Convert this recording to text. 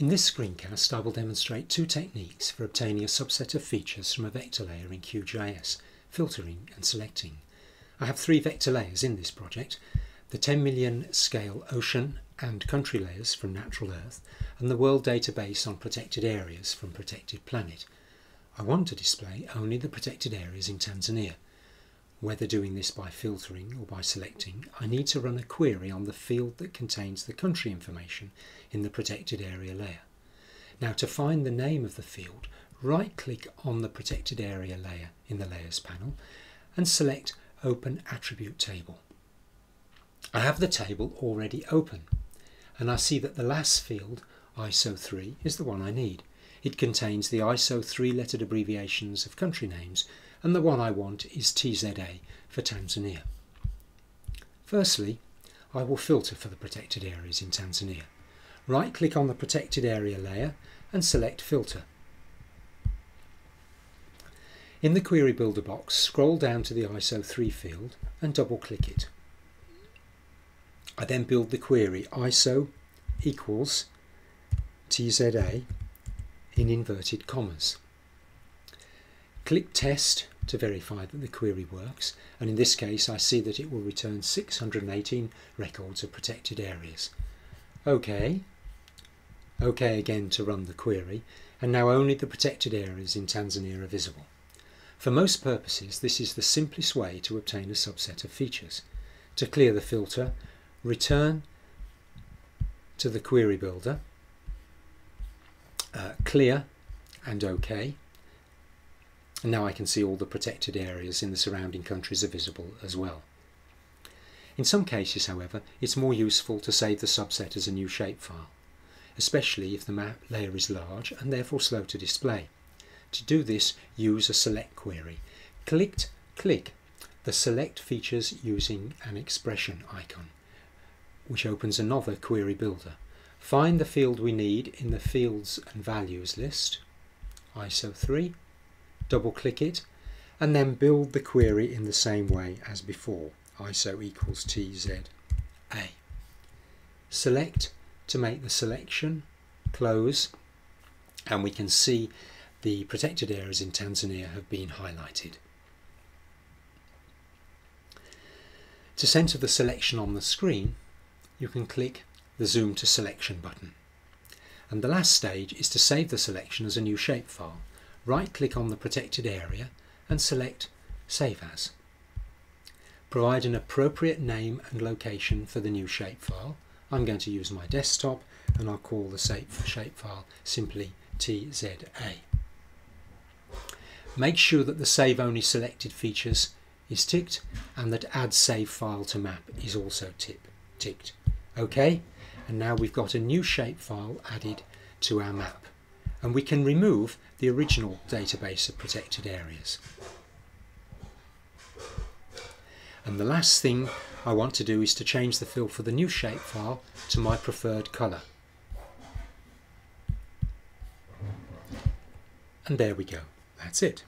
In this screencast I will demonstrate two techniques for obtaining a subset of features from a vector layer in QGIS, filtering and selecting. I have three vector layers in this project, the 10 million scale ocean and country layers from Natural Earth and the World Database on Protected Areas from Protected Planet. I want to display only the protected areas in Tanzania. Whether doing this by filtering or by selecting, I need to run a query on the field that contains the country information in the protected area layer. Now to find the name of the field, right click on the protected area layer in the layers panel and select open attribute table. I have the table already open and I see that the last field, ISO 3, is the one I need. It contains the ISO 3 lettered abbreviations of country names and the one I want is TZA for Tanzania. Firstly, I will filter for the protected areas in Tanzania. Right click on the protected area layer and select filter. In the query builder box, scroll down to the ISO 3 field and double click it. I then build the query ISO equals TZA in inverted commas. Click Test to verify that the query works and in this case I see that it will return 618 records of protected areas. OK. OK again to run the query and now only the protected areas in Tanzania are visible. For most purposes this is the simplest way to obtain a subset of features. To clear the filter, return to the query builder, uh, clear and OK and now I can see all the protected areas in the surrounding countries are visible as well. In some cases, however, it's more useful to save the subset as a new shapefile, especially if the map layer is large and therefore slow to display. To do this, use a select query. Click, click the select features using an expression icon, which opens another query builder. Find the field we need in the fields and values list, ISO 3, double click it, and then build the query in the same way as before, ISO equals TZA. Select to make the selection, close, and we can see the protected areas in Tanzania have been highlighted. To center the selection on the screen, you can click the Zoom to Selection button. And the last stage is to save the selection as a new shapefile right click on the protected area and select Save As. Provide an appropriate name and location for the new shapefile. I'm going to use my desktop and I'll call the shapefile simply TZA. Make sure that the Save Only Selected features is ticked and that Add Save File to Map is also tip, ticked. OK, and now we've got a new shapefile added to our map and we can remove the original database of protected areas. And the last thing I want to do is to change the fill for the new shapefile to my preferred colour. And there we go. That's it.